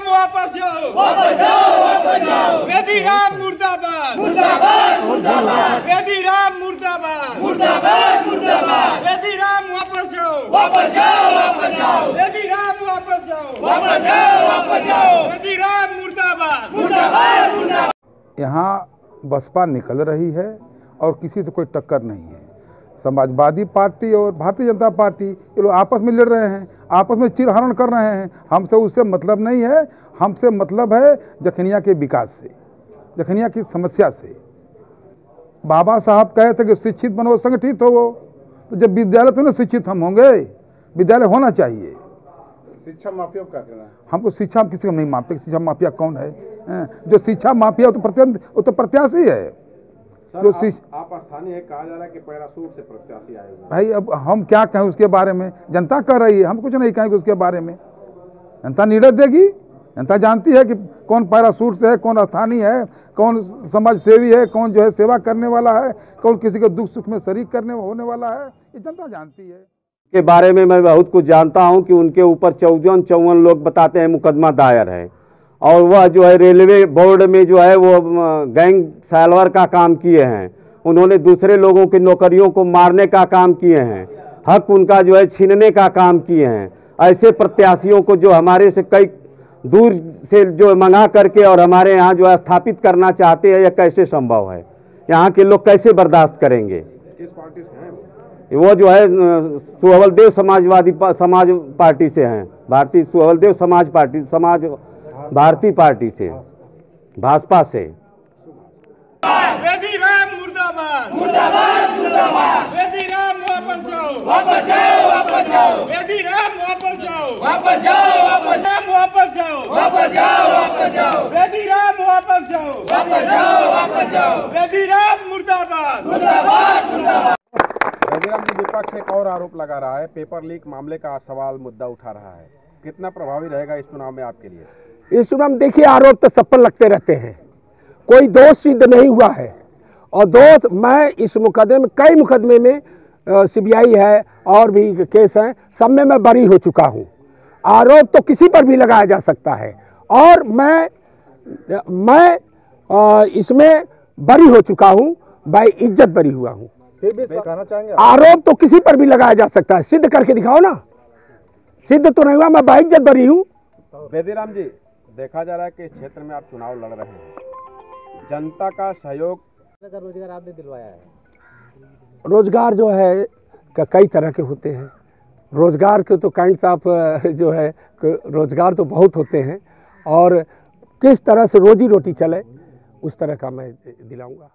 राम वापस जाओ। वापस जाओ वापस जाओ। बेदी राम मुर्दाबाद। मुर्दाबाद मुर्दाबाद। बेदी राम मुर्दाबाद। मुर्दाबाद मुर्दाबाद। बेदी राम वापस जाओ। वापस जाओ वापस जाओ। बेदी राम वापस जाओ। वापस जाओ वापस जाओ। बेदी राम मुर्दाबाद। मुर्दाबाद मुर्दाबाद। यहाँ बसपा निकल रही है और किसी से कोई टक्कर नहीं है। समाजवादी पार्टी और भारतीय जनता पार्टी ये लोग आपस में लड़ रहे हैं आपस में चिरहरण कर रहे हैं। हमसे उससे मतलब नहीं है हमसे मतलब है जखनिया के विकास से जखनिया की समस्या से। बाबा साहब कहे थे कि शिक्षित बनो संगठित हो तो जब विद्यालय तो ना शिक्षित हम होंगे विद्यालय होना चाहिए। शिक्षा माफिया का कहना हमको शिक्षा हम किसी को नहीं मानते शिक्षा माफिया कौन है? जो शिक्षा माफिया वो तो प्रत्यंत वो तो प्रत्याशी है। जो शिक्ष आप स्थानीय है कहा जा रहा है कि पैरासूट से प्रत्याशी आए हुए भाई अब हम क्या कहें उसके बारे में? जनता कह रही है हम कुछ नहीं कहेंगे उसके बारे में। जनता निर्णय देगी। जनता जानती है कि कौन पैरासूट से है कौन स्थानीय है कौन समाज सेवी है कौन जो है सेवा करने वाला है कौन किसी के दुख सुख में शरीक करने होने वाला है ये जनता जानती है। के बारे में मैं बहुत कुछ जानता हूँ कि उनके ऊपर चौवन चौवन लोग बताते हैं मुकदमा दायर है। और वह जो है रेलवे बोर्ड में जो है वो गैंग सैलवर का काम किए हैं। उन्होंने दूसरे लोगों की नौकरियों को मारने का काम किए हैं। हक उनका जो है छीनने का काम किए हैं। ऐसे प्रत्याशियों को जो हमारे से कई दूर से जो मंगा करके और हमारे यहाँ जो है स्थापित करना चाहते हैं यह कैसे संभव है? यहाँ के लोग कैसे बर्दाश्त करेंगे? किस पार्टी से हैं वो। वो जो है सुहवल देव समाजवादी पा, समाज पार्टी से हैं। भारतीय सुहवल देव समाज पार्टी समाज भारतीय पार्टी से भाजपा से। मुर्दाबाद। मुर्दाबाद मुर्दाबाद। बेदी राम वापस जाओ। वापस जाओ वापस जाओ। बेदी राम वापस जाओ। वापस जाओ वापस राम वापस जाओ। वापस जाओ वापस जाओ। बेदी राम वापस जाओ। वापस जाओ वापस जाओ। बेदी राम मुर्दाबाद। मुर्दाबाद मुर्दाबाद। रघुराम जी विपक्ष एक और आरोप लगा रहा है। पेपर लीक मामले का सवाल मुद्दा उठा रहा है। कितना प्रभावी रहेगा इस चुनाव में आपके लिए? इस चुनाव में देखिए आरोप तो सब पर लगते रहते हैं। कोई दोष सिद्ध नहीं हुआ है। और दोस्त मैं इस मुकदमे में कई मुकदमे में सीबीआई है और भी केस हैं सब में मैं बरी हो चुका हूँ। आरोप तो किसी पर भी लगाया जा सकता है। और मैं मैं इसमें बरी हो चुका हूँ भाई इज़्ज़त बरी हुआ हूँ। फिर भी कहना चाहेंगे आरोप तो किसी पर भी लगाया जा सकता है। सिद्ध करके दिखाओ ना। सिद्ध तो नहीं हुआ मैं बाइज्जत बरी हूँ। बेदीराम जी देखा जा रहा है कि इस क्षेत्र में आप चुनाव लड़ रहे हैं। जनता का सहयोग रोज़गार आपने दिलवाया है? रोज़गार जो है कई तरह के होते हैं। रोज़गार के तो काइंड ऑफ़ जो है रोज़गार तो बहुत होते हैं और किस तरह से रोजी रोटी चले, उस तरह का मैं दिलाऊँगा।